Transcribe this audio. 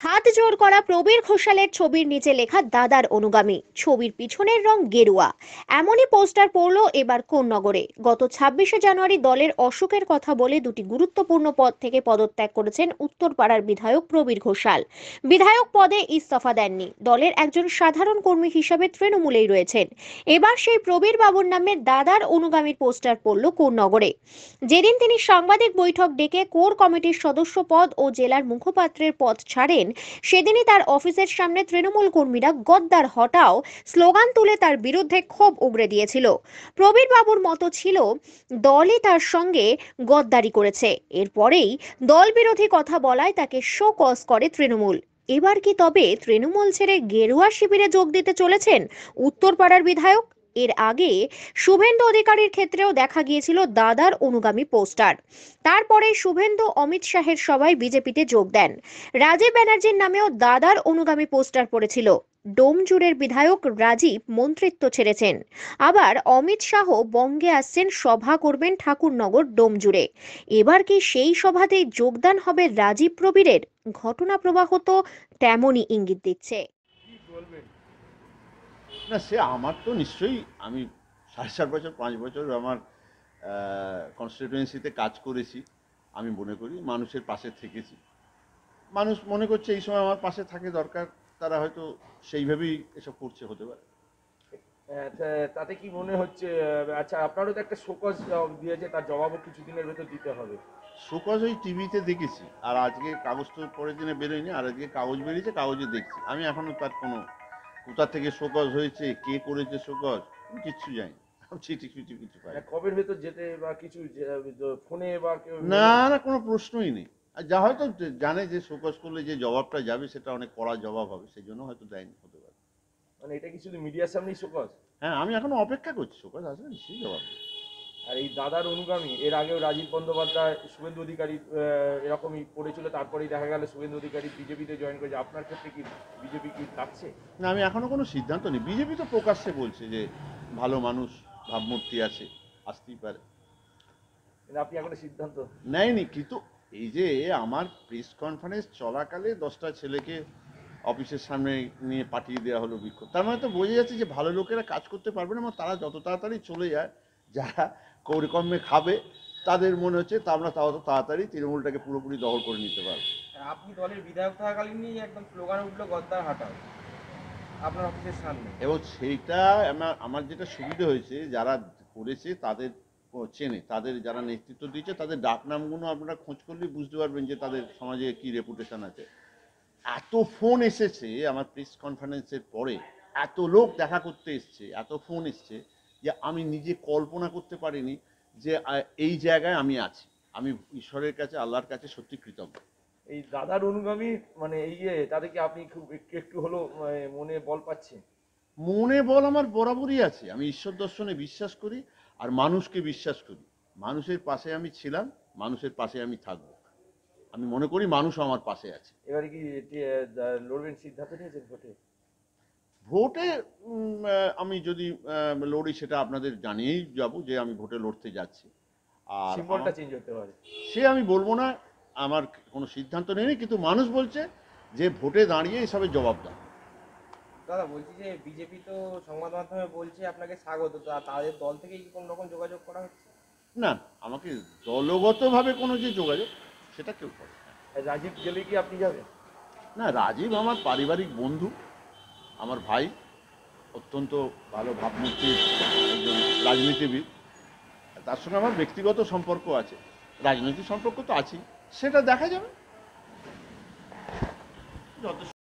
হাত জোর করা প্রবীর ঘোষালের ছবির নিচে লেখা দাদার অনুগামী। ছবির পিছনের রং গেরুয়া। এমনই পোস্টার পড়ল এবার কোন নগরে গত ছাব্বিশে জানুয়ারি দলের অসুখের কথা বলে দুটি গুরুত্বপূর্ণ পদ থেকে পদত্যাগ করেছেন উত্তরপাড়ার বিধায়ক প্রবীর ঘোষাল। বিধায়ক পদে ইস্তফা দেননি। দলের একজন সাধারণ কর্মী হিসাবে তৃণমূলেই রয়েছেন। এবার সেই প্রবীর বাবুর নামে দাদার অনুগামীর পোস্টার পড়ল কোন নগরে যেদিন তিনি সাংবাদিক বৈঠক ডেকে কোর কমিটির সদস্য পদ ও জেলার মুখপাত্রের পদ ছাড়েন সেদিনই তার অফিসের সামনে তৃণমূল কর্মীরা গদ্দার হটাও স্লোগান তুলে তার বিরুদ্ধে ক্ষোভ উগড়ে দিয়েছিল। প্রবীর বাবুর মতো ছিল, দলই তার সঙ্গে গদ্দারি করেছে। এরপরেই দল বিরোধী কথা বলায় তাকে শো করে তৃণমূল। এবার কি তবে তৃণমূল ছেড়ে গেরুয়া শিবিরে যোগ দিতে চলেছেন উত্তরপাড়ার বিধায়ক এর আগে শুভেন্দু অধিকারীর ক্ষেত্রেও দেখা গিয়েছিল দাদার অনুগামী পোস্টার। তারপরে শুভেন্দু অমিত শাহের সভায় বিজেপিতে যোগ দেন। রাজীব ব্যানার্জির নামেও দাদার অনুগামী পোস্টার পড়েছিল। ডোমজুড়ের বিধায়ক রাজীব মন্ত্রিত্ব ছেড়েছেন। আবার অমিত শাহ বঙ্গে আসছেন, সভা করবেন ঠাকুরনগর ডোমজুড়ে এবার কি সেই সভাতে যোগদান হবে রাজীব প্রবীরের? ঘটনা প্রবাহ তো তেমনই ইঙ্গিত দিচ্ছে। না সে আমার তো নিশ্চয়ই আমি সাড়ে চার বছর পাঁচ বছর আমার কনস্টিটুয়েন্সিতে কাজ করেছি। আমি মনে করি মানুষের পাশে থেকেছি। মানুষ মনে করছে এই সময় আমার পাশে থাকে দরকার তারা হয়তো সেইভাবেই এসব করছে হতে পারে। তাতে কি মনে হচ্ছে আচ্ছা আপনারও তো একটা শোকজ দিয়েছে তার জবাবও কিছুদিনের ভেতর দিতে হবে। শোকজ ওই টিভিতে দেখেছি আর আজকে কাগজ তো পরের দিনে বেরোয়নি আর আজকে কাগজ বেরিয়েছে কাগজে দেখছি। আমি এখনও তার কোনো কোথা থেকে শোকজ হয়েছে কে করেছে শোকজ কিচ্ছু জানি কবের ভেতর যেতে বা কিছু ফোনে বা কেউ না না কোনো প্রশ্নই নেই। আর যা হয়তো জানে যে শোকজ করলে যে জবাবটা যাবে সেটা অনেক কড়া জবাব হবে সেই জন্য হয়তো দেয়নি হতে পারে। মানে এটা কি শুধু মিডিয়ার সামনেই শোকজ? হ্যাঁ আমি এখনও অপেক্ষা করছি শোকজ আসবে সেই জবাব এই দাদার অনুগামী এর আগেও রাজীব বন্দ্যোপাধ্যায় শুভেন্দু অধিকারী এরকমই পড়েছিল তারপরেই দেখা গেল শুভেন্দু অধিকারী বিজেপিতে জয়েন করেছে। আপনার ক্ষেত্রে কি বিজেপি কি ডাকছে না আমি এখনও কোনো সিদ্ধান্ত নেই। বিজেপি তো প্রকাশ্যে বলছে যে ভালো মানুষ ভাবমূর্তি আছে আসতেই পারে। আপনি এখনও সিদ্ধান্ত নেয়নি কিন্তু এই যে আমার প্রেস কনফারেন্স চলাকালে দশটা ছেলেকে অফিসের সামনে নিয়ে পাঠিয়ে দেওয়া হলো বিক্ষোভ। তার মানে তো বোঝা যাচ্ছে যে ভালো লোকেরা কাজ করতে পারবে না এবং তারা যত তাড়াতাড়ি চলে যায় যারা কৌরিকম্যে খাবে তাদের মনে হচ্ছে তা আমরা তত তাড়াতাড়ি তৃণমূলটাকে পুরোপুরি দখল করে নিতে পারব। আপনি দলের বিধায়ক থাকাকালীনই একদম স্লোগান উঠল গদ্দার হাটাও। আপনার অফিসের সামনে। এবং সেইটা আমার আমার যেটা সুবিধা হয়েছে যারা করেছে তাদের চেনে তাদের যারা নেতৃত্ব দিয়েছে তাদের ডাক নামগুলো আপনারা খোঁজ করলেই বুঝতে পারবেন যে তাদের সমাজে কি রেপুটেশন আছে। এত ফোন এসেছে আমার প্রেস কনফারেন্সের পরে এত লোক দেখা করতে এসছে এত ফোন এসছে। যে আমি নিজে কল্পনা করতে পারিনি যে এই জায়গায় আমি আছি। আমি ঈশ্বরের কাছে আল্লাহর কাছে সত্যি কৃতজ্ঞ। এই দাদার অনুগামী মানে এই যে তাদের কি আপনি খুব একটু একটু হলো মানে বল পাচ্ছেন? মনে বল আমার বরাবরই আছে। আমি ঈশ্বর দর্শনে বিশ্বাস করি আর মানুষকে বিশ্বাস করি। মানুষের পাশে আমি ছিলাম মানুষের পাশে আমি থাকব। আমি মনে করি মানুষ আমার পাশে আছে। এবারে কি লড়বেন সিদ্ধান্ত নিয়েছেন ভোটে? ভোটে আমি যদি লড়ি সেটা আপনাদের জানিয়েই যাব যে আমি ভোটে লড়তে যাচ্ছি। আর সিম্বলটা চেঞ্জ হতে পারে। সে আমি বলব না আমার কোনো সিদ্ধান্ত নেই কিন্তু মানুষ বলছে যে ভোটে দাঁড়িয়ে এসবের জবাব দাও। দাদা বলছি যে বিজেপি তো সংবাদ মাধ্যমে বলছে আপনাকে স্বাগত তাদের দল থেকে কি কোনো রকম যোগাযোগ করা হচ্ছে? না আমাকে দলগতভাবে কোনো যে যোগাযোগ সেটা কেউ করে রাজীব গেলে কি আপনি যাবেন? না রাজীব আমার পারিবারিক বন্ধু। আমার ভাই অত্যন্ত ভালো ভাবমূর্তির একজন রাজনীতিবিদ। তার সঙ্গে আমার ব্যক্তিগত সম্পর্ক আছে। রাজনৈতিক সম্পর্ক তো আছেই। সেটা দেখা যাবে। যথেষ্ট